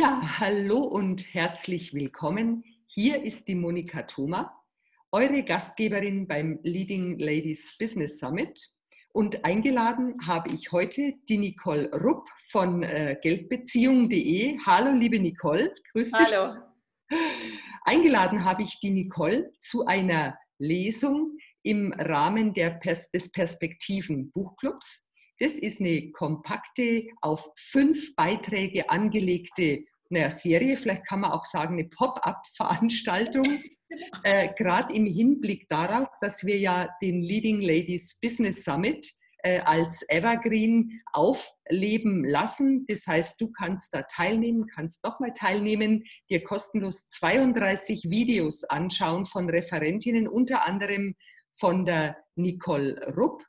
Ja, hallo und herzlich willkommen. Hier ist die Monika Thoma, eure Gastgeberin beim Leading Ladies Business Summit. Und eingeladen habe ich heute die Nicole Rupp von äh, Geldbeziehung.de. Hallo, liebe Nicole, grüß dich. Hallo. Eingeladen habe ich die Nicole zu einer Lesung im Rahmen der Pers des Perspektiven Buchclubs. Das ist eine kompakte, auf fünf Beiträge angelegte naja, Serie, vielleicht kann man auch sagen, eine Pop-up-Veranstaltung, äh, gerade im Hinblick darauf, dass wir ja den Leading Ladies Business Summit äh, als Evergreen aufleben lassen. Das heißt, du kannst da teilnehmen, kannst nochmal teilnehmen, dir kostenlos 32 Videos anschauen von Referentinnen, unter anderem von der Nicole Rupp.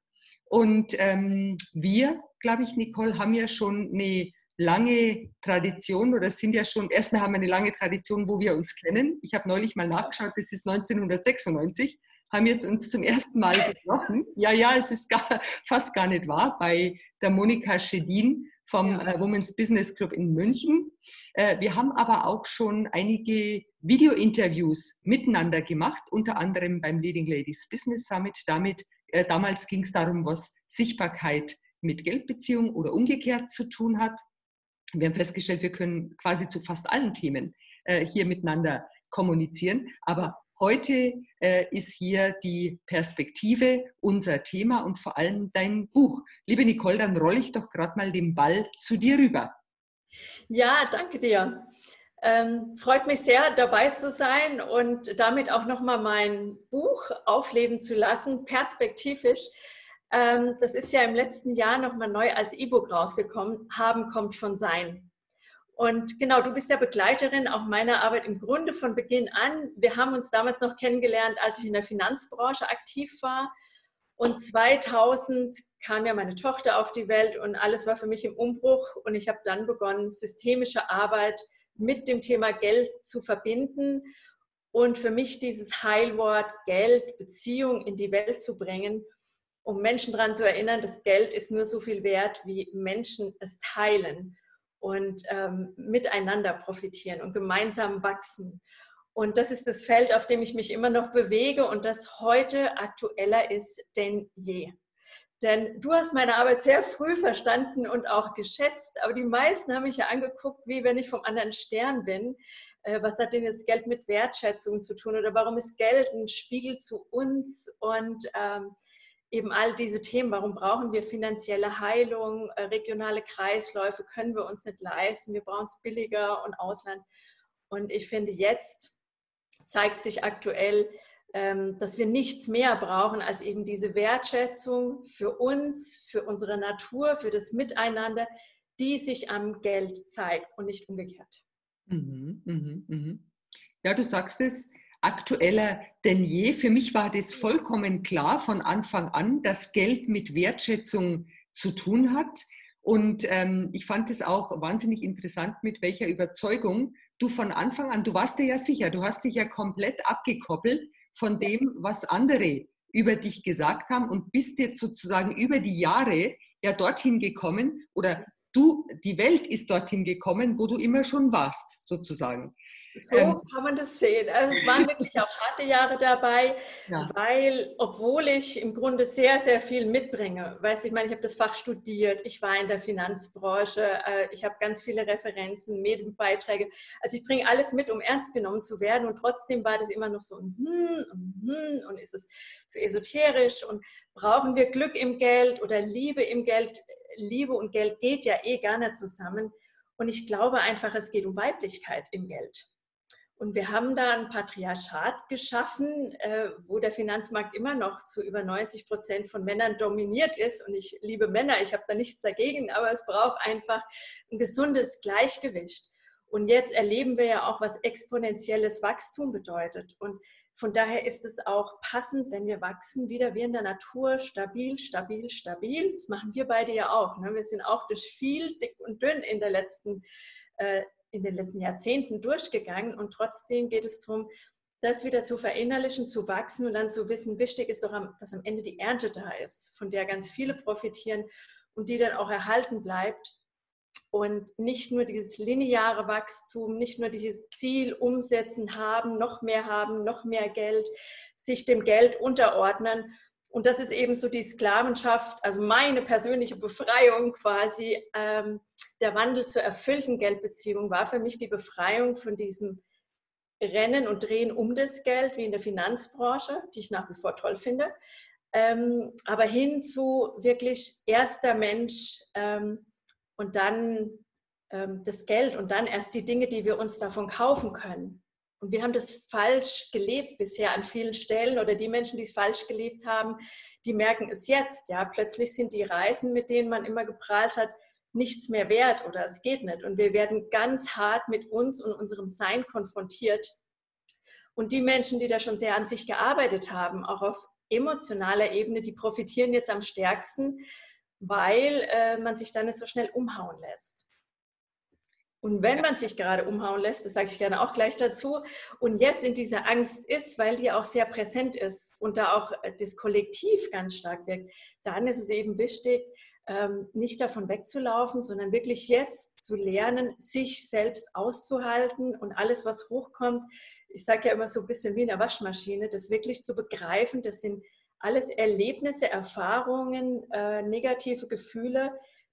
Und ähm, wir, glaube ich, Nicole, haben ja schon eine lange Tradition oder sind ja schon, erstmal haben wir eine lange Tradition, wo wir uns kennen. Ich habe neulich mal nachgeschaut, das ist 1996, haben jetzt uns zum ersten Mal getroffen. Ja, ja, es ist gar, fast gar nicht wahr, bei der Monika Schedin vom ja. äh, Women's Business Club in München. Äh, wir haben aber auch schon einige Video-Interviews miteinander gemacht, unter anderem beim Leading Ladies Business Summit. Damit äh, damals ging es darum, was Sichtbarkeit mit Geldbeziehungen oder umgekehrt zu tun hat. Wir haben festgestellt, wir können quasi zu fast allen Themen äh, hier miteinander kommunizieren. Aber heute äh, ist hier die Perspektive unser Thema und vor allem dein Buch. Liebe Nicole, dann rolle ich doch gerade mal den Ball zu dir rüber. Ja, danke dir. Ähm, freut mich sehr, dabei zu sein und damit auch nochmal mein Buch aufleben zu lassen, perspektivisch. Ähm, das ist ja im letzten Jahr nochmal neu als E-Book rausgekommen. Haben kommt von Sein. Und genau, du bist ja Begleiterin auch meiner Arbeit im Grunde von Beginn an. Wir haben uns damals noch kennengelernt, als ich in der Finanzbranche aktiv war. Und 2000 kam ja meine Tochter auf die Welt und alles war für mich im Umbruch. Und ich habe dann begonnen, systemische Arbeit mit dem Thema Geld zu verbinden und für mich dieses Heilwort Geld, Beziehung in die Welt zu bringen, um Menschen daran zu erinnern, dass Geld ist nur so viel wert, wie Menschen es teilen und ähm, miteinander profitieren und gemeinsam wachsen. Und das ist das Feld, auf dem ich mich immer noch bewege und das heute aktueller ist denn je. Denn du hast meine Arbeit sehr früh verstanden und auch geschätzt, aber die meisten haben mich ja angeguckt, wie wenn ich vom anderen Stern bin. Äh, was hat denn jetzt Geld mit Wertschätzung zu tun oder warum ist Geld ein Spiegel zu uns und ähm, eben all diese Themen, warum brauchen wir finanzielle Heilung, äh, regionale Kreisläufe, können wir uns nicht leisten, wir brauchen es billiger und Ausland. Und ich finde, jetzt zeigt sich aktuell, ähm, dass wir nichts mehr brauchen als eben diese Wertschätzung für uns, für unsere Natur, für das Miteinander, die sich am Geld zeigt und nicht umgekehrt. Mhm, mh, mh. Ja, du sagst es, aktueller denn je. Für mich war das vollkommen klar von Anfang an, dass Geld mit Wertschätzung zu tun hat. Und ähm, ich fand es auch wahnsinnig interessant, mit welcher Überzeugung du von Anfang an, du warst dir ja sicher, du hast dich ja komplett abgekoppelt von dem, was andere über dich gesagt haben und bist jetzt sozusagen über die Jahre ja dorthin gekommen oder du, die Welt ist dorthin gekommen, wo du immer schon warst, sozusagen. So ähm, kann man das sehen. Also es waren wirklich auch harte Jahre dabei, ja. weil obwohl ich im Grunde sehr, sehr viel mitbringe, weiß ich meine, ich habe das Fach studiert, ich war in der Finanzbranche, äh, ich habe ganz viele Referenzen, Medienbeiträge. Also ich bringe alles mit, um ernst genommen zu werden und trotzdem war das immer noch so ein hm und hm und ist es zu esoterisch und brauchen wir Glück im Geld oder Liebe im Geld? Liebe und Geld geht ja eh gerne zusammen. Und ich glaube einfach, es geht um Weiblichkeit im Geld. Und wir haben da ein Patriarchat geschaffen, äh, wo der Finanzmarkt immer noch zu über 90 Prozent von Männern dominiert ist. Und ich liebe Männer, ich habe da nichts dagegen, aber es braucht einfach ein gesundes Gleichgewicht. Und jetzt erleben wir ja auch, was exponentielles Wachstum bedeutet. Und von daher ist es auch passend, wenn wir wachsen, wieder wie in der Natur, stabil, stabil, stabil. Das machen wir beide ja auch. Ne? Wir sind auch durch viel dick und dünn in der letzten äh, in den letzten Jahrzehnten durchgegangen und trotzdem geht es darum, das wieder zu verinnerlichen, zu wachsen und dann zu wissen, wichtig ist doch, dass am Ende die Ernte da ist, von der ganz viele profitieren und die dann auch erhalten bleibt. und nicht nur dieses lineare Wachstum, nicht nur dieses Ziel umsetzen haben, noch mehr haben, noch mehr Geld, sich dem Geld unterordnen. Und das ist eben so die Sklavenschaft, also meine persönliche Befreiung quasi. Ähm, der Wandel zur erfüllten Geldbeziehung war für mich die Befreiung von diesem Rennen und Drehen um das Geld, wie in der Finanzbranche, die ich nach wie vor toll finde. Ähm, aber hin zu wirklich erster Mensch, ähm, und dann ähm, das Geld und dann erst die Dinge, die wir uns davon kaufen können. Und wir haben das falsch gelebt bisher an vielen Stellen oder die Menschen, die es falsch gelebt haben, die merken es jetzt. Ja, plötzlich sind die Reisen, mit denen man immer geprahlt hat, nichts mehr wert oder es geht nicht. Und wir werden ganz hart mit uns und unserem Sein konfrontiert. Und die Menschen, die da schon sehr an sich gearbeitet haben, auch auf emotionaler Ebene, die profitieren jetzt am stärksten, weil äh, man sich dann nicht so schnell umhauen lässt. Und wenn man sich gerade umhauen lässt, das sage ich gerne auch gleich dazu, und jetzt in dieser Angst ist, weil die auch sehr präsent ist und da auch äh, das Kollektiv ganz stark wirkt, dann ist es eben wichtig, ähm, nicht davon wegzulaufen, sondern wirklich jetzt zu lernen, sich selbst auszuhalten und alles, was hochkommt, ich sage ja immer so ein bisschen wie in der Waschmaschine, das wirklich zu begreifen, das sind alles Erlebnisse, Erfahrungen, äh, negative Gefühle,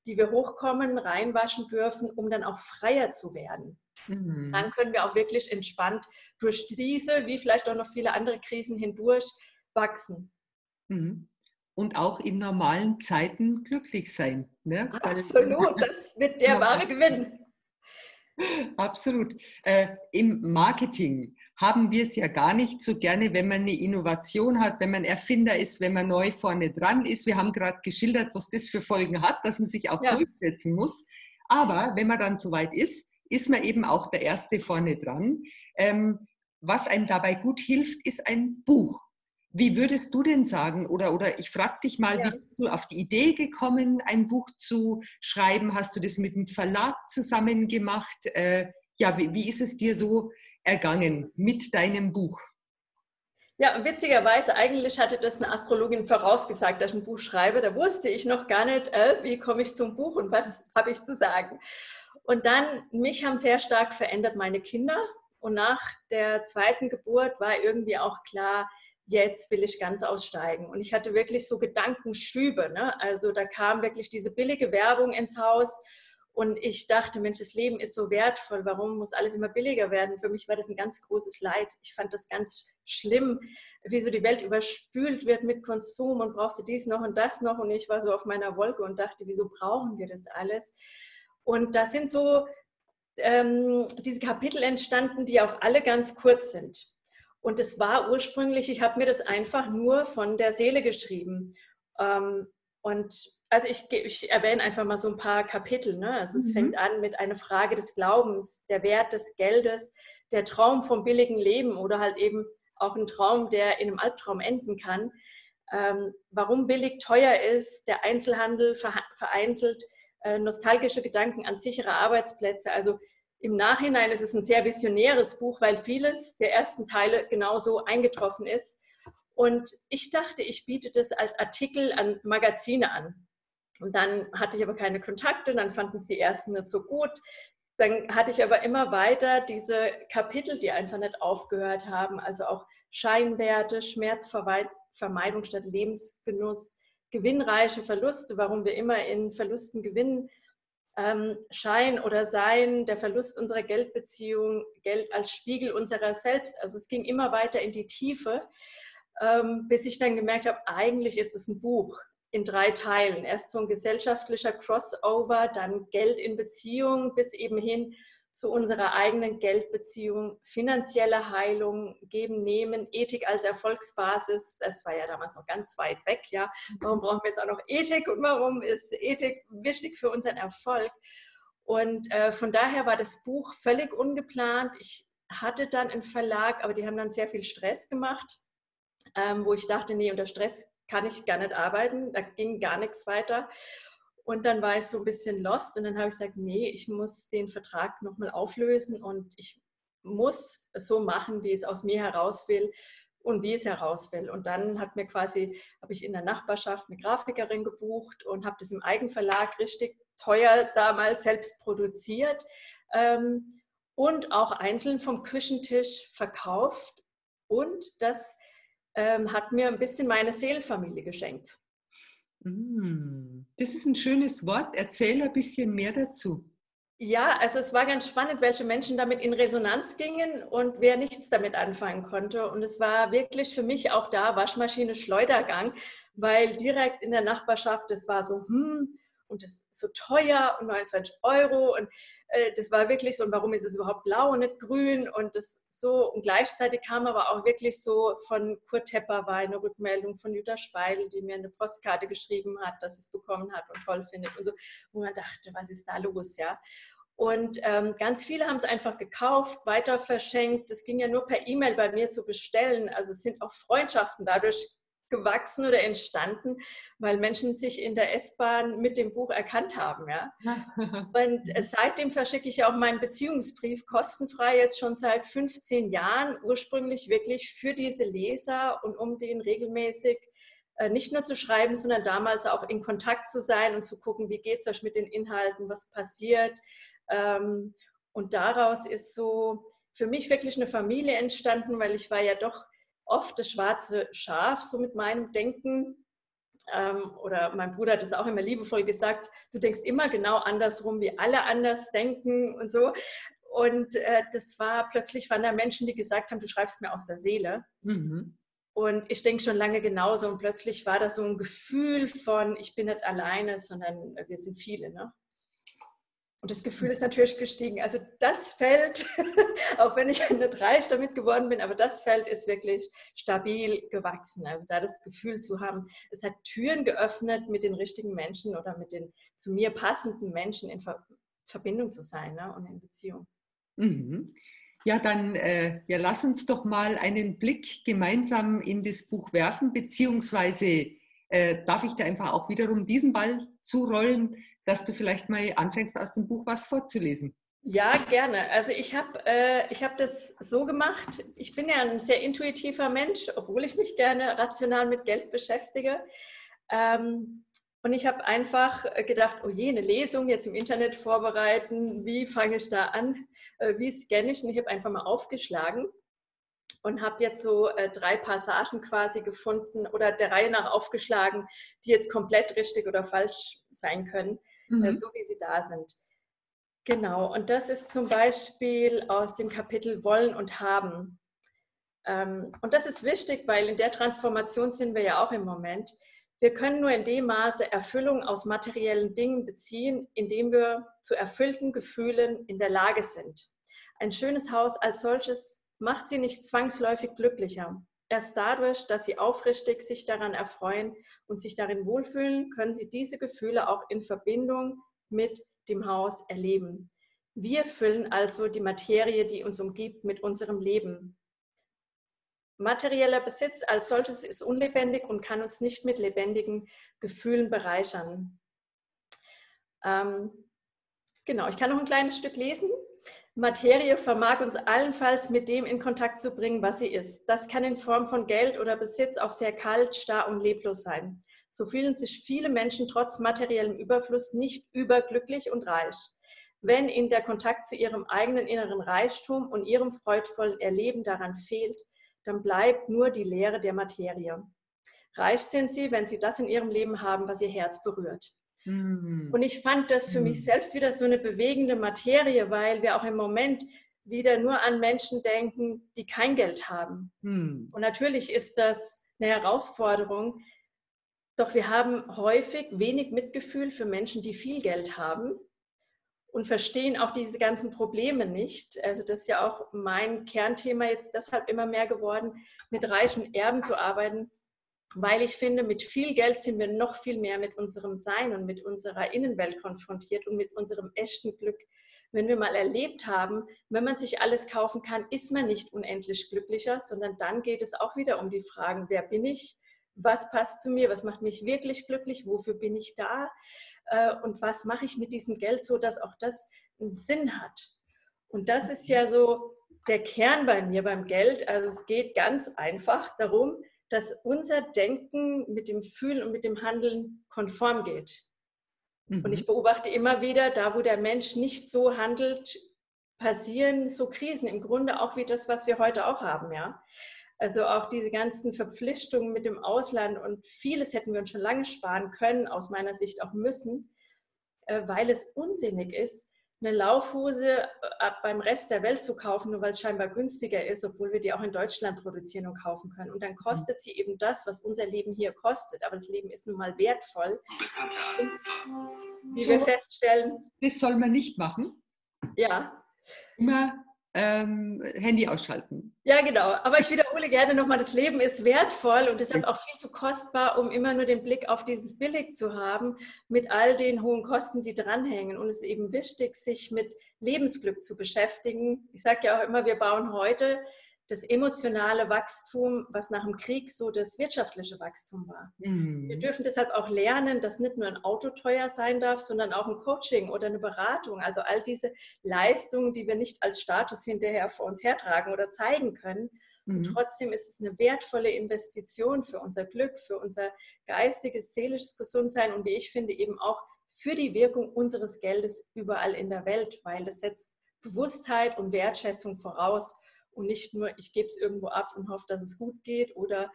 die wir hochkommen, reinwaschen dürfen, um dann auch freier zu werden. Mhm. Dann können wir auch wirklich entspannt durch diese, wie vielleicht auch noch viele andere Krisen hindurch, wachsen. Mhm. Und auch in normalen Zeiten glücklich sein. Ne? Absolut, das wird der wahre Gewinn. Absolut. Äh, Im Marketing haben wir es ja gar nicht so gerne, wenn man eine Innovation hat, wenn man Erfinder ist, wenn man neu vorne dran ist. Wir haben gerade geschildert, was das für Folgen hat, dass man sich auch ja. durchsetzen muss. Aber wenn man dann soweit ist, ist man eben auch der Erste vorne dran. Ähm, was einem dabei gut hilft, ist ein Buch. Wie würdest du denn sagen, oder, oder ich frage dich mal, ja. wie bist du auf die Idee gekommen, ein Buch zu schreiben? Hast du das mit dem Verlag zusammen gemacht? Äh, ja, wie, wie ist es dir so ergangen mit deinem Buch? Ja, witzigerweise, eigentlich hatte das eine Astrologin vorausgesagt, dass ich ein Buch schreibe. Da wusste ich noch gar nicht, äh, wie komme ich zum Buch und was habe ich zu sagen. Und dann, mich haben sehr stark verändert meine Kinder. Und nach der zweiten Geburt war irgendwie auch klar, jetzt will ich ganz aussteigen. Und ich hatte wirklich so Gedankenschübe. Ne? Also da kam wirklich diese billige Werbung ins Haus und ich dachte, Mensch, das Leben ist so wertvoll, warum muss alles immer billiger werden? Für mich war das ein ganz großes Leid. Ich fand das ganz schlimm, wie so die Welt überspült wird mit Konsum und brauchst du dies noch und das noch. Und ich war so auf meiner Wolke und dachte, wieso brauchen wir das alles? Und da sind so ähm, diese Kapitel entstanden, die auch alle ganz kurz sind. Und es war ursprünglich, ich habe mir das einfach nur von der Seele geschrieben. Ähm, und also ich, ich, erwähne einfach mal so ein paar Kapitel. Ne? Also es mhm. fängt an mit einer Frage des Glaubens, der Wert des Geldes, der Traum vom billigen Leben oder halt eben auch ein Traum, der in einem Albtraum enden kann. Ähm, warum billig teuer ist, der Einzelhandel vereinzelt, äh, nostalgische Gedanken an sichere Arbeitsplätze. Also im Nachhinein ist es ein sehr visionäres Buch, weil vieles der ersten Teile genauso eingetroffen ist. Und ich dachte, ich biete das als Artikel an Magazine an. Und dann hatte ich aber keine Kontakte, dann fanden es die ersten nicht so gut. Dann hatte ich aber immer weiter diese Kapitel, die einfach nicht aufgehört haben, also auch Scheinwerte, Schmerzvermeidung statt Lebensgenuss, gewinnreiche Verluste, warum wir immer in Verlusten gewinnen, ähm, Schein oder Sein, der Verlust unserer Geldbeziehung, Geld als Spiegel unserer selbst. Also es ging immer weiter in die Tiefe, ähm, bis ich dann gemerkt habe, eigentlich ist es ein Buch in drei Teilen. Erst so ein gesellschaftlicher Crossover, dann Geld in Beziehung bis eben hin zu unserer eigenen Geldbeziehung, finanzielle Heilung, geben, nehmen, Ethik als Erfolgsbasis. Das war ja damals noch ganz weit weg, ja. Warum brauchen wir jetzt auch noch Ethik und warum ist Ethik wichtig für unseren Erfolg? Und äh, von daher war das Buch völlig ungeplant. Ich hatte dann einen Verlag, aber die haben dann sehr viel Stress gemacht, ähm, wo ich dachte, nee, unter Stress kann ich gar nicht arbeiten, da ging gar nichts weiter. Und dann war ich so ein bisschen lost und dann habe ich gesagt, nee, ich muss den Vertrag nochmal auflösen und ich muss es so machen, wie es aus mir heraus will, und wie es heraus will. Und dann hat mir quasi, habe ich in der Nachbarschaft eine Grafikerin gebucht und habe das im Eigenverlag richtig teuer damals selbst produziert ähm, und auch einzeln vom Küchentisch verkauft. Und das ähm, hat mir ein bisschen meine Seelenfamilie geschenkt. Mm, das ist ein schönes Wort. Erzähl ein bisschen mehr dazu. Ja, also es war ganz spannend, welche Menschen damit in Resonanz gingen und wer nichts damit anfangen konnte. Und es war wirklich für mich auch da Waschmaschine Schleudergang, weil direkt in der Nachbarschaft, es war so, hm, und das ist so teuer und 29 Euro und äh, das war wirklich so, und warum ist es überhaupt blau und nicht grün und das so und gleichzeitig kam aber auch wirklich so von Kurt Tepper war eine Rückmeldung von Jutta Speidel, die mir eine Postkarte geschrieben hat, dass es bekommen hat und toll findet und so, wo man dachte, was ist da los, ja. Und ähm, ganz viele haben es einfach gekauft, weiter verschenkt. Es ging ja nur per E-Mail bei mir zu bestellen. Also es sind auch Freundschaften dadurch gewachsen oder entstanden, weil Menschen sich in der S-Bahn mit dem Buch erkannt haben. Ja? Und seitdem verschicke ich auch meinen Beziehungsbrief kostenfrei, jetzt schon seit 15 Jahren, ursprünglich wirklich für diese Leser und um den regelmäßig äh, nicht nur zu schreiben, sondern damals auch in Kontakt zu sein und zu gucken, wie geht es euch mit den Inhalten, was passiert. Ähm, und daraus ist so für mich wirklich eine Familie entstanden, weil ich war ja doch oft das schwarze Schaf, so mit meinem Denken. Ähm, oder mein Bruder hat es auch immer liebevoll gesagt, du denkst immer genau andersrum, wie alle anders denken und so. Und äh, das war plötzlich waren da Menschen, die gesagt haben, du schreibst mir aus der Seele. Mhm. Und ich denke schon lange genauso. Und plötzlich war das so ein Gefühl von, ich bin nicht alleine, sondern wir sind viele. Ne? Und das Gefühl ist natürlich gestiegen. Also das Feld, auch wenn ich nicht reich damit geworden bin, aber das Feld ist wirklich stabil gewachsen. Also da das Gefühl zu haben, es hat Türen geöffnet, mit den richtigen Menschen oder mit den zu mir passenden Menschen in Verbindung zu sein ne? und in Beziehung. Mhm. Ja, dann äh, ja, lass uns doch mal einen Blick gemeinsam in das Buch werfen, beziehungsweise äh, darf ich da einfach auch wiederum diesen Ball zurollen dass du vielleicht mal anfängst, aus dem Buch was vorzulesen. Ja, gerne. Also ich habe äh, hab das so gemacht. Ich bin ja ein sehr intuitiver Mensch, obwohl ich mich gerne rational mit Geld beschäftige. Ähm, und ich habe einfach gedacht, oh je, eine Lesung jetzt im Internet vorbereiten, wie fange ich da an, äh, wie scanne ich? Und ich habe einfach mal aufgeschlagen und habe jetzt so äh, drei Passagen quasi gefunden oder der Reihe nach aufgeschlagen, die jetzt komplett richtig oder falsch sein können. Äh, mhm. so wie sie da sind. Genau, und das ist zum Beispiel aus dem Kapitel Wollen und Haben. Ähm, und das ist wichtig, weil in der Transformation sind wir ja auch im Moment. Wir können nur in dem Maße Erfüllung aus materiellen Dingen beziehen, indem wir zu erfüllten Gefühlen in der Lage sind. Ein schönes Haus als solches macht sie nicht zwangsläufig glücklicher. Erst dadurch, dass sie aufrichtig sich daran erfreuen und sich darin wohlfühlen, können sie diese Gefühle auch in Verbindung mit dem Haus erleben. Wir füllen also die Materie, die uns umgibt, mit unserem Leben. Materieller Besitz als solches ist unlebendig und kann uns nicht mit lebendigen Gefühlen bereichern. Ähm, genau, ich kann noch ein kleines Stück lesen. Materie vermag uns allenfalls mit dem in Kontakt zu bringen, was sie ist. Das kann in Form von Geld oder Besitz auch sehr kalt, starr und leblos sein. So fühlen sich viele Menschen trotz materiellem Überfluss nicht überglücklich und reich. Wenn ihnen der Kontakt zu ihrem eigenen inneren Reichtum und ihrem freudvollen Erleben daran fehlt, dann bleibt nur die Leere der Materie. Reich sind sie, wenn sie das in ihrem Leben haben, was ihr Herz berührt. Mhm. Und ich fand das für mhm. mich selbst wieder so eine bewegende Materie, weil wir auch im Moment wieder nur an Menschen denken, die kein Geld haben. Mhm. Und natürlich ist das eine Herausforderung, doch wir haben häufig wenig Mitgefühl für Menschen, die viel Geld haben und verstehen auch diese ganzen Probleme nicht. Also das ist ja auch mein Kernthema jetzt deshalb immer mehr geworden, mit reichen Erben zu arbeiten, weil ich finde, mit viel Geld sind wir noch viel mehr mit unserem Sein und mit unserer Innenwelt konfrontiert und mit unserem echten Glück. Wenn wir mal erlebt haben, wenn man sich alles kaufen kann, ist man nicht unendlich glücklicher, sondern dann geht es auch wieder um die Fragen, wer bin ich, was passt zu mir, was macht mich wirklich glücklich, wofür bin ich da äh, und was mache ich mit diesem Geld so, dass auch das einen Sinn hat. Und das ist ja so der Kern bei mir beim Geld. Also es geht ganz einfach darum, dass unser Denken mit dem Fühlen und mit dem Handeln konform geht. Mhm. Und ich beobachte immer wieder, da wo der Mensch nicht so handelt, passieren so Krisen. Im Grunde auch wie das, was wir heute auch haben, ja. Also auch diese ganzen Verpflichtungen mit dem Ausland und vieles hätten wir uns schon lange sparen können, aus meiner Sicht auch müssen, äh, weil es unsinnig ist, eine Laufhose äh, beim Rest der Welt zu kaufen, nur weil es scheinbar günstiger ist, obwohl wir die auch in Deutschland produzieren und kaufen können. Und dann mhm. kostet sie eben das, was unser Leben hier kostet. Aber das Leben ist nun mal wertvoll. Und wie wir feststellen. Das soll man nicht machen. Ja. Immer ähm, Handy ausschalten. Ja, genau. Aber ich wiederhole gerne nochmal, das Leben ist wertvoll und deshalb auch viel zu kostbar, um immer nur den Blick auf dieses Billig zu haben, mit all den hohen Kosten, die dranhängen. Und es ist eben wichtig, sich mit Lebensglück zu beschäftigen. Ich sage ja auch immer, wir bauen heute das emotionale Wachstum, was nach dem Krieg so das wirtschaftliche Wachstum war. Mhm. Wir dürfen deshalb auch lernen, dass nicht nur ein Auto teuer sein darf, sondern auch ein Coaching oder eine Beratung. Also all diese Leistungen, die wir nicht als Status hinterher vor uns hertragen oder zeigen können. Mhm. Und trotzdem ist es eine wertvolle Investition für unser Glück, für unser geistiges, seelisches Gesundsein und wie ich finde eben auch für die Wirkung unseres Geldes überall in der Welt, weil das setzt Bewusstheit und Wertschätzung voraus und nicht nur, ich gebe es irgendwo ab und hoffe, dass es gut geht oder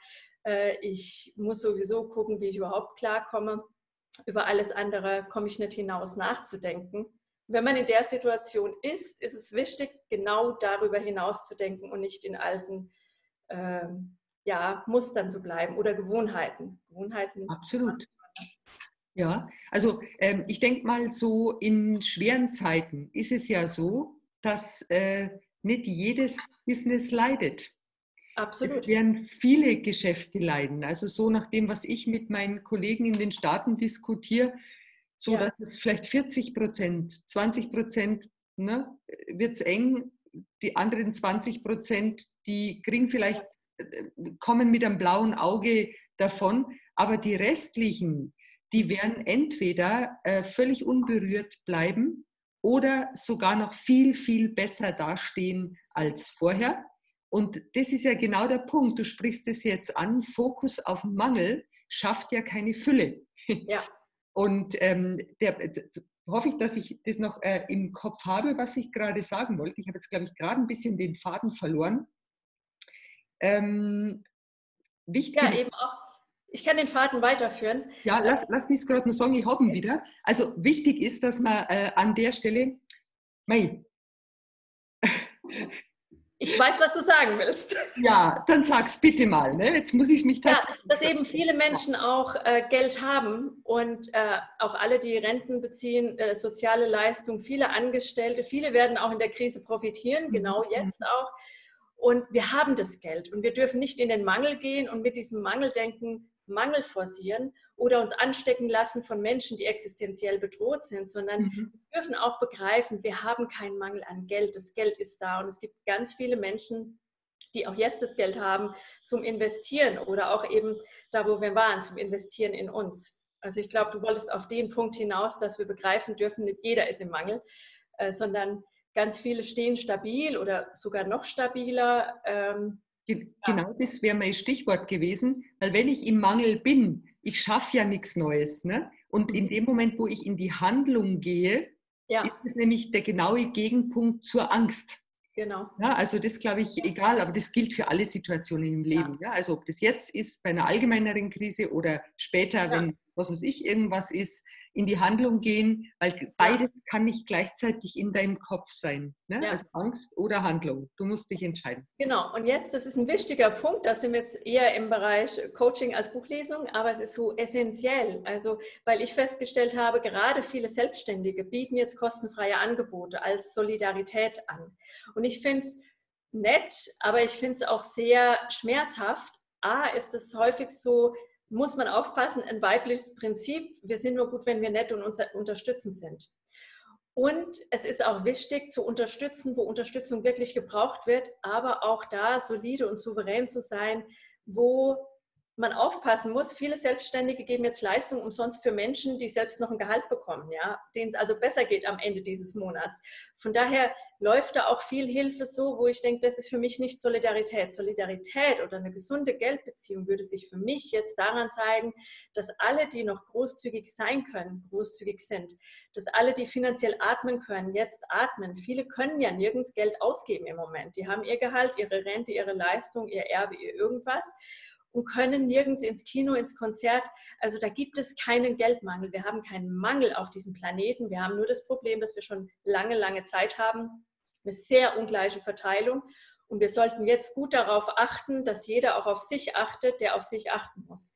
äh, ich muss sowieso gucken, wie ich überhaupt klarkomme. Über alles andere komme ich nicht hinaus nachzudenken. Wenn man in der Situation ist, ist es wichtig, genau darüber hinaus zu denken und nicht in alten äh, ja, Mustern zu bleiben oder Gewohnheiten. Gewohnheiten. Absolut. Ja, also ähm, ich denke mal so in schweren Zeiten ist es ja so, dass äh, nicht jedes Business leidet. Absolut. Es werden viele Geschäfte leiden. Also so nach dem, was ich mit meinen Kollegen in den Staaten diskutiere, so ja. dass es vielleicht 40 Prozent, 20 Prozent ne, wird es eng. Die anderen 20 Prozent, die kriegen vielleicht, äh, kommen mit einem blauen Auge davon, aber die restlichen, die werden entweder äh, völlig unberührt bleiben oder sogar noch viel, viel besser dastehen als vorher. Und das ist ja genau der Punkt. Du sprichst es jetzt an. Fokus auf Mangel schafft ja keine Fülle. Ja. Und ähm, der, hoffe ich, dass ich das noch äh, im Kopf habe, was ich gerade sagen wollte. Ich habe jetzt, glaube ich, gerade ein bisschen den Faden verloren. Ähm, wichtig, ja, eben auch ich kann den Faden weiterführen. Ja, lass, lass mich gerade noch sagen, ich habe ihn wieder. Also wichtig ist, dass man äh, an der Stelle, mei. Ich weiß, was du sagen willst. Ja, dann sag's bitte mal. Ne? Jetzt muss ich mich tatsächlich. Ja, dass eben viele Menschen auch äh, Geld haben und äh, auch alle, die Renten beziehen, äh, soziale Leistung, viele Angestellte, viele werden auch in der Krise profitieren, genau mhm. jetzt auch. Und wir haben das Geld und wir dürfen nicht in den Mangel gehen und mit diesem Mangel denken, Mangel forcieren oder uns anstecken lassen von Menschen, die existenziell bedroht sind, sondern mhm. wir dürfen auch begreifen, wir haben keinen Mangel an Geld. Das Geld ist da und es gibt ganz viele Menschen, die auch jetzt das Geld haben zum Investieren oder auch eben da, wo wir waren, zum Investieren in uns. Also ich glaube, du wolltest auf den Punkt hinaus, dass wir begreifen dürfen, nicht jeder ist im Mangel, äh, sondern ganz viele stehen stabil oder sogar noch stabiler. Ähm, Genau das wäre mein Stichwort gewesen, weil wenn ich im Mangel bin, ich schaffe ja nichts Neues. Ne? Und in dem Moment, wo ich in die Handlung gehe, ja. ist es nämlich der genaue Gegenpunkt zur Angst. Genau. Ja, also das glaube ich egal, aber das gilt für alle Situationen im Leben. Ja. ja. Also ob das jetzt ist bei einer allgemeineren Krise oder später, wenn was weiß ich, irgendwas ist, in die Handlung gehen, weil beides kann nicht gleichzeitig in deinem Kopf sein. Ne? Ja. Also Angst oder Handlung. Du musst dich entscheiden. Genau. Und jetzt, das ist ein wichtiger Punkt, da sind wir jetzt eher im Bereich Coaching als Buchlesung, aber es ist so essentiell. Also, weil ich festgestellt habe, gerade viele Selbstständige bieten jetzt kostenfreie Angebote als Solidarität an. Und ich finde es nett, aber ich finde es auch sehr schmerzhaft. A, ist es häufig so, muss man aufpassen, ein weibliches Prinzip, wir sind nur gut, wenn wir nett und unterstützend sind. Und es ist auch wichtig zu unterstützen, wo Unterstützung wirklich gebraucht wird, aber auch da solide und souverän zu sein, wo man aufpassen muss. Viele Selbstständige geben jetzt Leistung umsonst für Menschen, die selbst noch ein Gehalt bekommen, ja, denen es also besser geht am Ende dieses Monats. Von daher läuft da auch viel Hilfe so, wo ich denke, das ist für mich nicht Solidarität. Solidarität oder eine gesunde Geldbeziehung würde sich für mich jetzt daran zeigen, dass alle, die noch großzügig sein können, großzügig sind, dass alle, die finanziell atmen können, jetzt atmen. Viele können ja nirgends Geld ausgeben im Moment. Die haben ihr Gehalt, ihre Rente, ihre Leistung, ihr Erbe, ihr irgendwas und können nirgends ins Kino, ins Konzert. Also da gibt es keinen Geldmangel. Wir haben keinen Mangel auf diesem Planeten. Wir haben nur das Problem, dass wir schon lange, lange Zeit haben, eine sehr ungleiche Verteilung. Und wir sollten jetzt gut darauf achten, dass jeder auch auf sich achtet, der auf sich achten muss.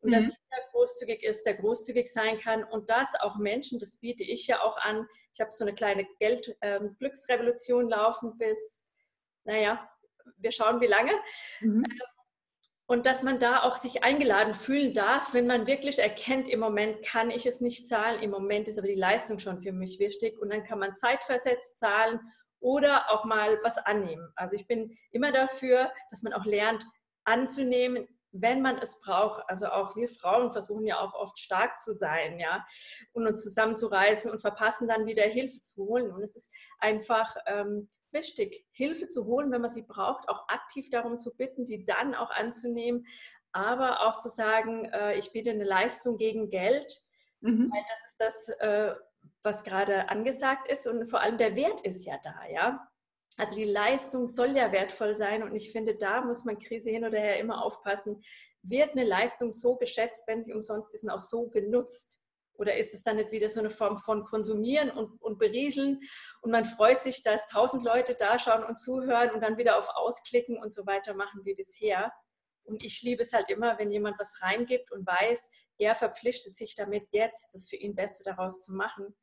Und mhm. dass jeder großzügig ist, der großzügig sein kann. Und dass auch Menschen, das biete ich ja auch an. Ich habe so eine kleine Geld-Glücksrevolution ähm, laufen bis, naja, wir schauen wie lange. Mhm. Ähm, und dass man da auch sich eingeladen fühlen darf, wenn man wirklich erkennt, im Moment kann ich es nicht zahlen, im Moment ist aber die Leistung schon für mich wichtig und dann kann man zeitversetzt zahlen oder auch mal was annehmen. Also ich bin immer dafür, dass man auch lernt anzunehmen, wenn man es braucht. Also auch wir Frauen versuchen ja auch oft stark zu sein, ja, und uns zusammenzureißen und verpassen dann wieder Hilfe zu holen. Und es ist einfach ähm, wichtig, Hilfe zu holen, wenn man sie braucht, auch aktiv darum zu bitten, die dann auch anzunehmen, aber auch zu sagen, äh, ich biete eine Leistung gegen Geld, mhm. weil das ist das, äh, was gerade angesagt ist und vor allem der Wert ist ja da, ja. Also die Leistung soll ja wertvoll sein und ich finde, da muss man Krise hin oder her immer aufpassen. Wird eine Leistung so geschätzt, wenn sie umsonst ist und auch so genutzt? Oder ist es dann nicht wieder so eine Form von Konsumieren und, und Berieseln und man freut sich, dass tausend Leute da schauen und zuhören und dann wieder auf Ausklicken und so weiter machen wie bisher? Und ich liebe es halt immer, wenn jemand was reingibt und weiß, er verpflichtet sich damit jetzt, das für ihn Beste daraus zu machen.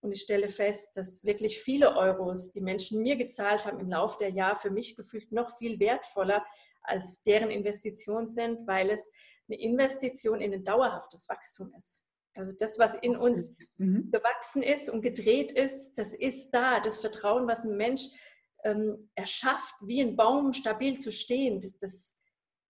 Und ich stelle fest, dass wirklich viele Euros, die Menschen mir gezahlt haben im Laufe der Jahre, für mich gefühlt noch viel wertvoller als deren Investition sind, weil es eine Investition in ein dauerhaftes Wachstum ist. Also das, was in uns mhm. gewachsen ist und gedreht ist, das ist da. Das Vertrauen, was ein Mensch ähm, erschafft, wie ein Baum stabil zu stehen, das, das,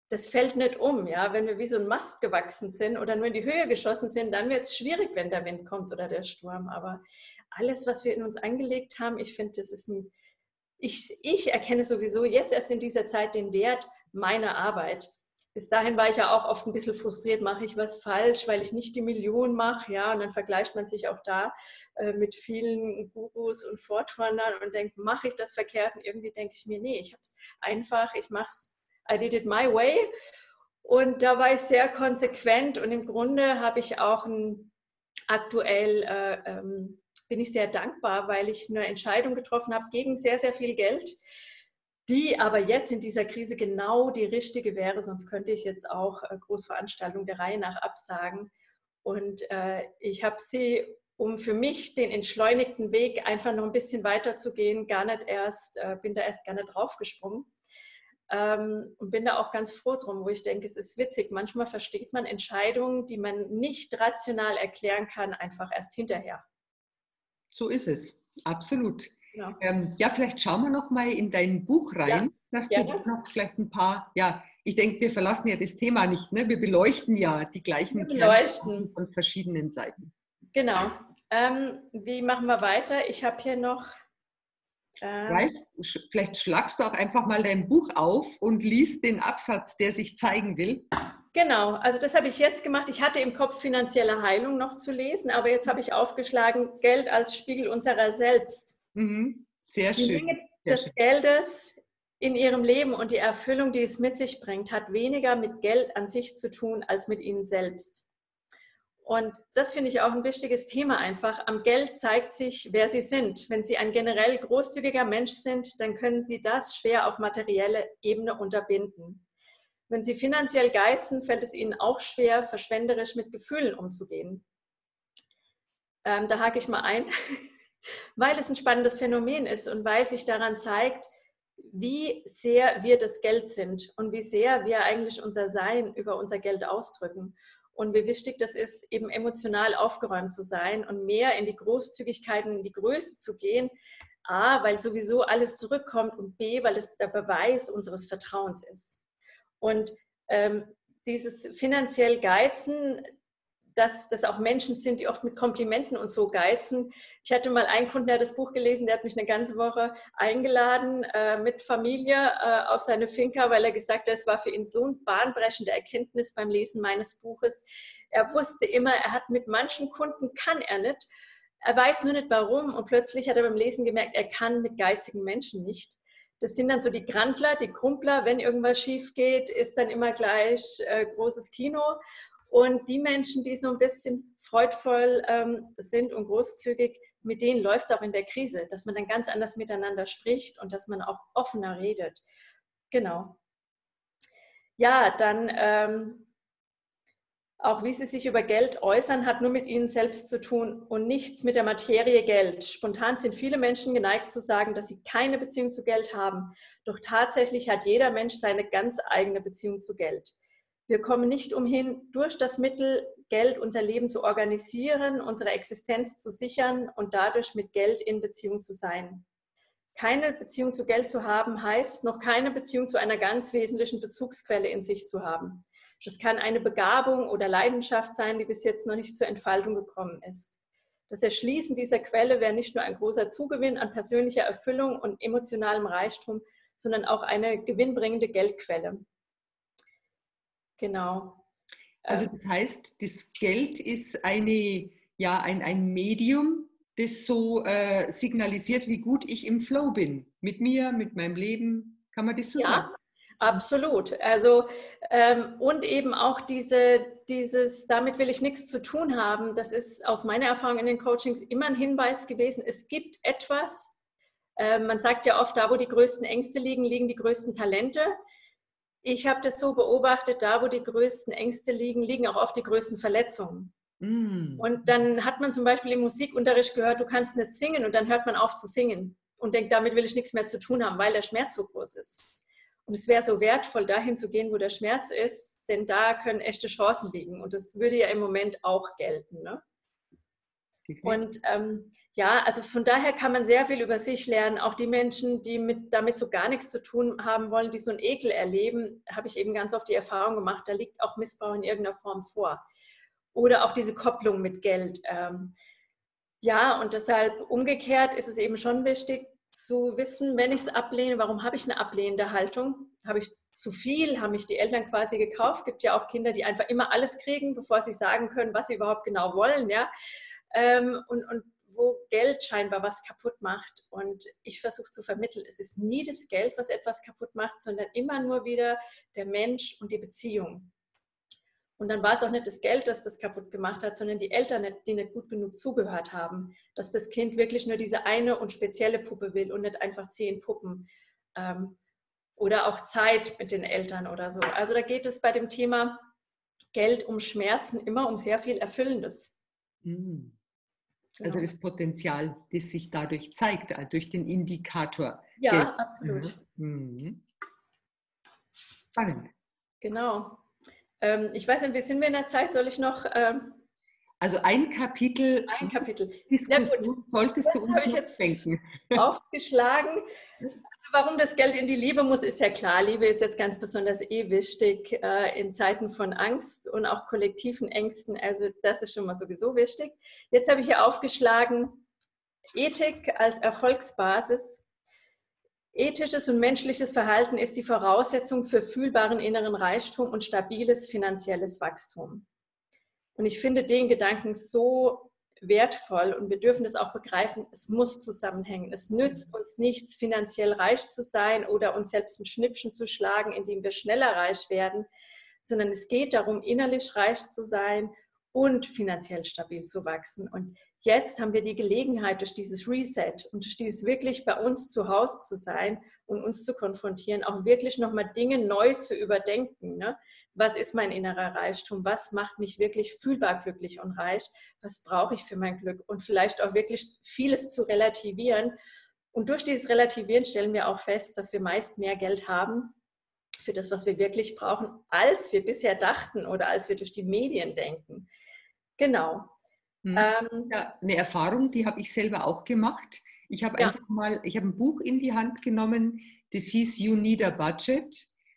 das fällt nicht um. Ja? Wenn wir wie so ein Mast gewachsen sind oder nur in die Höhe geschossen sind, dann wird es schwierig, wenn der Wind kommt oder der Sturm. Aber alles, was wir in uns angelegt haben, ich finde, das ist ein, ich, ich erkenne sowieso jetzt erst in dieser Zeit den Wert meiner Arbeit bis dahin war ich ja auch oft ein bisschen frustriert, mache ich was falsch, weil ich nicht die Million mache, ja, und dann vergleicht man sich auch da äh, mit vielen Gurus und Vorturnern und denkt, mache ich das verkehrt? Und irgendwie denke ich mir, nee, ich habe es einfach, ich mache es, I did it my way. Und da war ich sehr konsequent und im Grunde habe ich auch ein, aktuell äh, ähm, bin ich sehr dankbar, weil ich eine Entscheidung getroffen habe gegen sehr, sehr viel Geld die aber jetzt in dieser Krise genau die richtige wäre, sonst könnte ich jetzt auch äh, Großveranstaltungen der Reihe nach absagen. Und äh, ich habe sie, um für mich den entschleunigten Weg einfach noch ein bisschen weiter zu gehen, gar nicht erst, äh, bin da erst nicht draufgesprungen. Ähm, und bin da auch ganz froh drum, wo ich denke, es ist witzig. Manchmal versteht man Entscheidungen, die man nicht rational erklären kann, einfach erst hinterher. So ist es, absolut. Genau. Ähm, ja, vielleicht schauen wir noch mal in dein Buch rein, ja, dass du noch vielleicht ein paar, ja, ich denke, wir verlassen ja das Thema nicht, ne? wir beleuchten ja die gleichen beleuchten. von verschiedenen Seiten. Genau. Ähm, wie machen wir weiter? Ich habe hier noch. Ähm, vielleicht schlagst du auch einfach mal dein Buch auf und liest den Absatz, der sich zeigen will. Genau, also das habe ich jetzt gemacht. Ich hatte im Kopf finanzielle Heilung noch zu lesen, aber jetzt habe ich aufgeschlagen, Geld als Spiegel unserer selbst. Mhm. Sehr schön. Die Menge Sehr des schön. Geldes in ihrem Leben und die Erfüllung, die es mit sich bringt, hat weniger mit Geld an sich zu tun als mit ihnen selbst. Und das finde ich auch ein wichtiges Thema einfach. Am Geld zeigt sich, wer sie sind. Wenn sie ein generell großzügiger Mensch sind, dann können sie das schwer auf materielle Ebene unterbinden. Wenn sie finanziell geizen, fällt es ihnen auch schwer, verschwenderisch mit Gefühlen umzugehen. Ähm, da hake ich mal ein. weil es ein spannendes Phänomen ist und weil sich daran zeigt, wie sehr wir das Geld sind und wie sehr wir eigentlich unser Sein über unser Geld ausdrücken und wie wichtig das ist, eben emotional aufgeräumt zu sein und mehr in die Großzügigkeiten, in die Größe zu gehen. A, weil sowieso alles zurückkommt und B, weil es der Beweis unseres Vertrauens ist. Und ähm, dieses finanziell Geizen, dass das auch Menschen sind, die oft mit Komplimenten und so geizen. Ich hatte mal einen Kunden, der hat das Buch gelesen, der hat mich eine ganze Woche eingeladen äh, mit Familie äh, auf seine Finca, weil er gesagt hat, es war für ihn so eine bahnbrechende Erkenntnis beim Lesen meines Buches. Er wusste immer, er hat mit manchen Kunden, kann er nicht. Er weiß nur nicht warum und plötzlich hat er beim Lesen gemerkt, er kann mit geizigen Menschen nicht. Das sind dann so die Grandler, die Krumpler. Wenn irgendwas schief geht, ist dann immer gleich äh, großes Kino. Und die Menschen, die so ein bisschen freudvoll ähm, sind und großzügig, mit denen läuft es auch in der Krise, dass man dann ganz anders miteinander spricht und dass man auch offener redet. Genau. Ja, dann ähm, auch wie sie sich über Geld äußern, hat nur mit ihnen selbst zu tun und nichts mit der Materie Geld. Spontan sind viele Menschen geneigt zu sagen, dass sie keine Beziehung zu Geld haben. Doch tatsächlich hat jeder Mensch seine ganz eigene Beziehung zu Geld. Wir kommen nicht umhin, durch das Mittel Geld unser Leben zu organisieren, unsere Existenz zu sichern und dadurch mit Geld in Beziehung zu sein. Keine Beziehung zu Geld zu haben heißt, noch keine Beziehung zu einer ganz wesentlichen Bezugsquelle in sich zu haben. Das kann eine Begabung oder Leidenschaft sein, die bis jetzt noch nicht zur Entfaltung gekommen ist. Das Erschließen dieser Quelle wäre nicht nur ein großer Zugewinn an persönlicher Erfüllung und emotionalem Reichtum, sondern auch eine gewinnbringende Geldquelle. Genau. Also ähm. das heißt, das Geld ist eine, ja, ein, ein Medium, das so äh, signalisiert, wie gut ich im Flow bin. Mit mir, mit meinem Leben. Kann man das so ja, sagen? Absolut. Also ähm, und eben auch diese, dieses, damit will ich nichts zu tun haben. Das ist aus meiner Erfahrung in den Coachings immer ein Hinweis gewesen. Es gibt etwas. Äh, man sagt ja oft, da wo die größten Ängste liegen, liegen die größten Talente. Ich habe das so beobachtet, da wo die größten Ängste liegen, liegen auch oft die größten Verletzungen. Mm. Und dann hat man zum Beispiel im Musikunterricht gehört, du kannst nicht singen und dann hört man auf zu singen und denkt, damit will ich nichts mehr zu tun haben, weil der Schmerz so groß ist. Und es wäre so wertvoll, dahin zu gehen, wo der Schmerz ist, denn da können echte Chancen liegen. Und das würde ja im Moment auch gelten. Ne? Und ähm, ja, also von daher kann man sehr viel über sich lernen. Auch die Menschen, die mit, damit so gar nichts zu tun haben wollen, die so einen Ekel erleben, habe ich eben ganz oft die Erfahrung gemacht, da liegt auch Missbrauch in irgendeiner Form vor. Oder auch diese Kopplung mit Geld. Ähm, ja, und deshalb umgekehrt ist es eben schon wichtig zu wissen, wenn ich es ablehne, warum habe ich eine ablehnende Haltung? Habe ich zu viel? Haben mich die Eltern quasi gekauft? Es Gibt ja auch Kinder, die einfach immer alles kriegen, bevor sie sagen können, was sie überhaupt genau wollen. Ja? Ähm, und, und wo Geld scheinbar was kaputt macht. Und ich versuche zu vermitteln, es ist nie das Geld, was etwas kaputt macht, sondern immer nur wieder der Mensch und die Beziehung. Und dann war es auch nicht das Geld, das das kaputt gemacht hat, sondern die Eltern, die nicht gut genug zugehört haben, dass das Kind wirklich nur diese eine und spezielle Puppe will und nicht einfach zehn Puppen. Ähm, oder auch Zeit mit den Eltern oder so. Also da geht es bei dem Thema Geld um Schmerzen immer um sehr viel Erfüllendes. Mhm. Also das Potenzial, das sich dadurch zeigt, äh, durch den Indikator. Ja, Geld. absolut. Mhm. Spannend. Genau. Ähm, ich weiß nicht, wie sind wir in der Zeit? Soll ich noch. Ähm, also ein Kapitel, ein Kapitel. Diskussion solltest du uns noch denken. Aufgeschlagen. Warum das Geld in die Liebe muss, ist ja klar. Liebe ist jetzt ganz besonders eh wichtig äh, in Zeiten von Angst und auch kollektiven Ängsten. Also das ist schon mal sowieso wichtig. Jetzt habe ich hier aufgeschlagen, Ethik als Erfolgsbasis. Ethisches und menschliches Verhalten ist die Voraussetzung für fühlbaren inneren Reichtum und stabiles finanzielles Wachstum. Und ich finde den Gedanken so wertvoll und wir dürfen das auch begreifen, es muss zusammenhängen. Es nützt uns nichts, finanziell reich zu sein oder uns selbst ein Schnippchen zu schlagen, indem wir schneller reich werden, sondern es geht darum, innerlich reich zu sein und finanziell stabil zu wachsen. Und jetzt haben wir die Gelegenheit, durch dieses Reset und durch dieses wirklich bei uns zu Hause zu sein und uns zu konfrontieren, auch wirklich nochmal Dinge neu zu überdenken. Ne? Was ist mein innerer Reichtum? Was macht mich wirklich fühlbar glücklich und reich? Was brauche ich für mein Glück? Und vielleicht auch wirklich vieles zu relativieren. Und durch dieses Relativieren stellen wir auch fest, dass wir meist mehr Geld haben für das, was wir wirklich brauchen, als wir bisher dachten oder als wir durch die Medien denken. Genau. Hm. Ähm, ja, eine Erfahrung, die habe ich selber auch gemacht. Ich habe ja. einfach mal, ich habe ein Buch in die Hand genommen, das hieß You Need a Budget.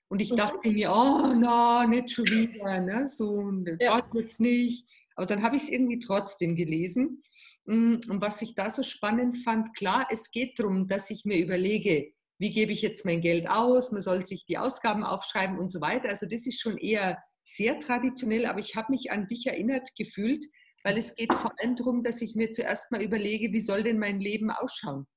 Und ich mhm. dachte mir, oh, na, nicht schon wieder, ne? so, das ja. jetzt nicht. Aber dann habe ich es irgendwie trotzdem gelesen. Mm, und was ich da so spannend fand, klar, es geht darum, dass ich mir überlege, wie gebe ich jetzt mein Geld aus, man soll sich die Ausgaben aufschreiben und so weiter. Also das ist schon eher sehr traditionell, aber ich habe mich an dich erinnert gefühlt, weil es geht vor allem darum, dass ich mir zuerst mal überlege, wie soll denn mein Leben ausschauen?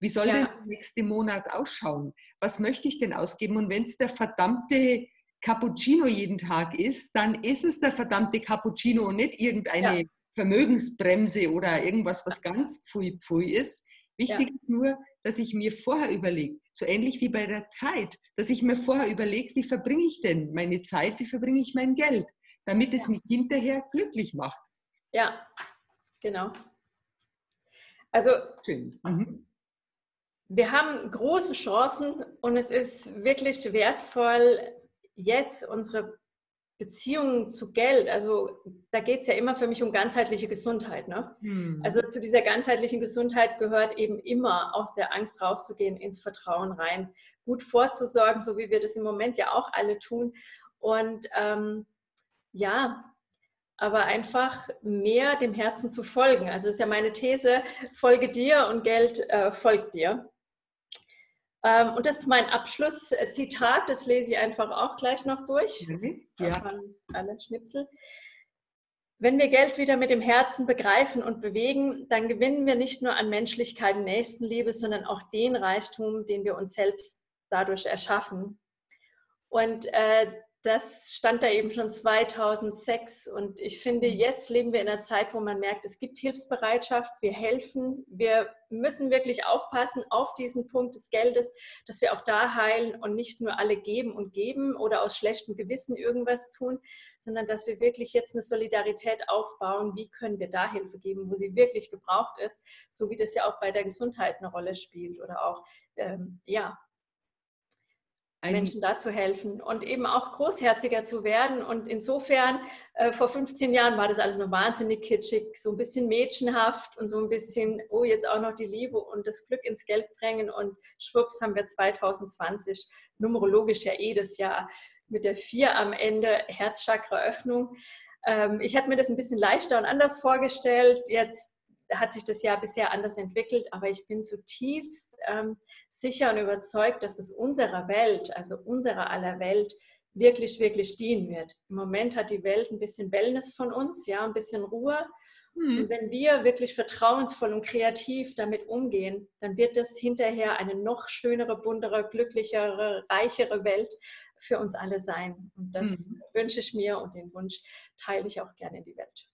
Wie soll ja. denn der nächste Monat ausschauen? Was möchte ich denn ausgeben? Und wenn es der verdammte Cappuccino jeden Tag ist, dann ist es der verdammte Cappuccino und nicht irgendeine ja. Vermögensbremse oder irgendwas, was ganz pfui pfui ist. Wichtig ja. ist nur, dass ich mir vorher überlege, so ähnlich wie bei der Zeit, dass ich mir vorher überlege, wie verbringe ich denn meine Zeit, wie verbringe ich mein Geld, damit es mich hinterher glücklich macht. Ja, genau. Also mhm. wir haben große Chancen und es ist wirklich wertvoll, jetzt unsere Beziehung zu Geld, also da geht es ja immer für mich um ganzheitliche Gesundheit. Ne? Hm. Also zu dieser ganzheitlichen Gesundheit gehört eben immer aus der Angst rauszugehen, ins Vertrauen rein, gut vorzusorgen, so wie wir das im Moment ja auch alle tun. Und ähm, ja, aber einfach mehr dem Herzen zu folgen. Also ist ja meine These, folge dir und Geld äh, folgt dir. Ähm, und das ist mein Abschlusszitat, das lese ich einfach auch gleich noch durch. Mhm, ja. Alle Schnipsel. Wenn wir Geld wieder mit dem Herzen begreifen und bewegen, dann gewinnen wir nicht nur an Menschlichkeit und Nächstenliebe, sondern auch den Reichtum, den wir uns selbst dadurch erschaffen. Und äh, das stand da eben schon 2006. Und ich finde, mhm. jetzt leben wir in einer Zeit, wo man merkt, es gibt Hilfsbereitschaft, wir helfen, wir müssen wirklich aufpassen auf diesen Punkt des Geldes, dass wir auch da heilen und nicht nur alle geben und geben oder aus schlechtem Gewissen irgendwas tun, sondern dass wir wirklich jetzt eine Solidarität aufbauen. Wie können wir da Hilfe geben, wo sie wirklich gebraucht ist, so wie das ja auch bei der Gesundheit eine Rolle spielt oder auch ähm, ja, Menschen dazu helfen und eben auch großherziger zu werden. Und insofern, äh, vor 15 Jahren war das alles noch wahnsinnig kitschig, so ein bisschen mädchenhaft und so ein bisschen, oh, jetzt auch noch die Liebe und das Glück ins Geld bringen. Und schwupps haben wir 2020, numerologisch ja eh das Jahr mit der 4 am Ende, Herzchakra-Öffnung. Ähm, ich hatte mir das ein bisschen leichter und anders vorgestellt. Jetzt hat sich das Jahr bisher anders entwickelt, aber ich bin zutiefst ähm, sicher und überzeugt, dass es unserer Welt, also unserer aller Welt, wirklich, wirklich dienen wird. Im Moment hat die Welt ein bisschen Wellness von uns, ja, ein bisschen Ruhe. Hm. Und wenn wir wirklich vertrauensvoll und kreativ damit umgehen, dann wird das hinterher eine noch schönere, buntere, glücklichere, reichere Welt für uns alle sein. Und das hm. wünsche ich mir und den Wunsch teile ich auch gerne in die Welt.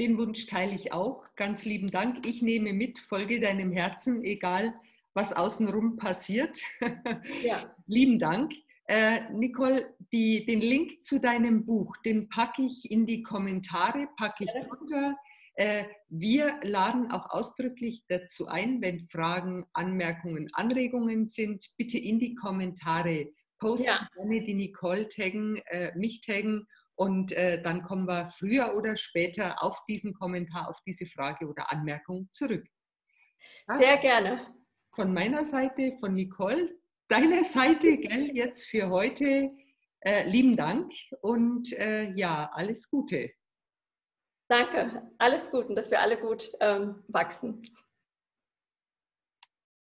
Den Wunsch teile ich auch. Ganz lieben Dank. Ich nehme mit, folge deinem Herzen, egal was außenrum passiert. Ja. lieben Dank. Äh, Nicole, die, den Link zu deinem Buch, den packe ich in die Kommentare, packe ich ja. drunter. Äh, wir laden auch ausdrücklich dazu ein, wenn Fragen, Anmerkungen, Anregungen sind, bitte in die Kommentare posten, ja. gerne die Nicole taggen, äh, mich taggen und äh, dann kommen wir früher oder später auf diesen Kommentar, auf diese Frage oder Anmerkung zurück. Das Sehr gerne. Von meiner Seite, von Nicole, deiner Seite, gell, jetzt für heute. Äh, lieben Dank und äh, ja, alles Gute. Danke, alles Gute und dass wir alle gut ähm, wachsen.